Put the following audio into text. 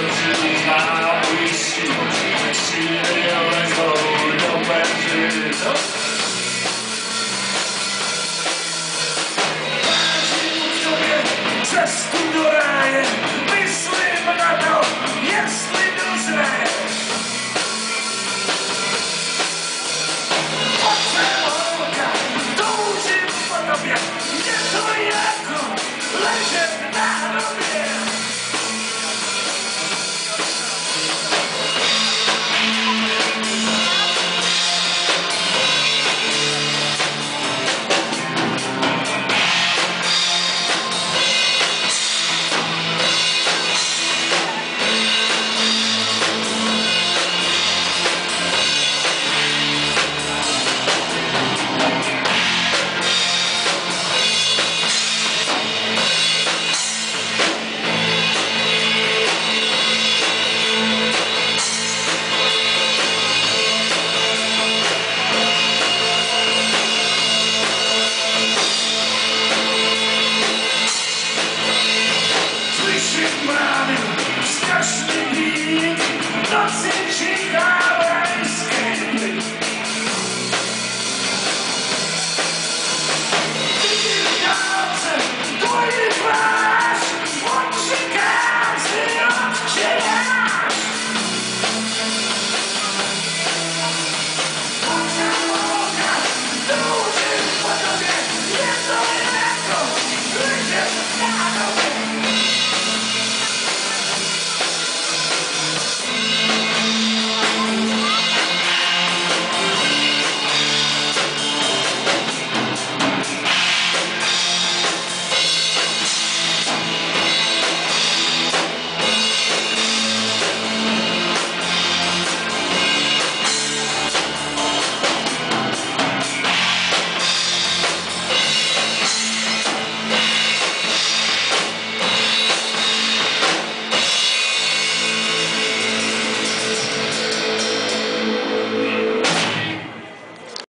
Now we see, see the rainbow, no. Six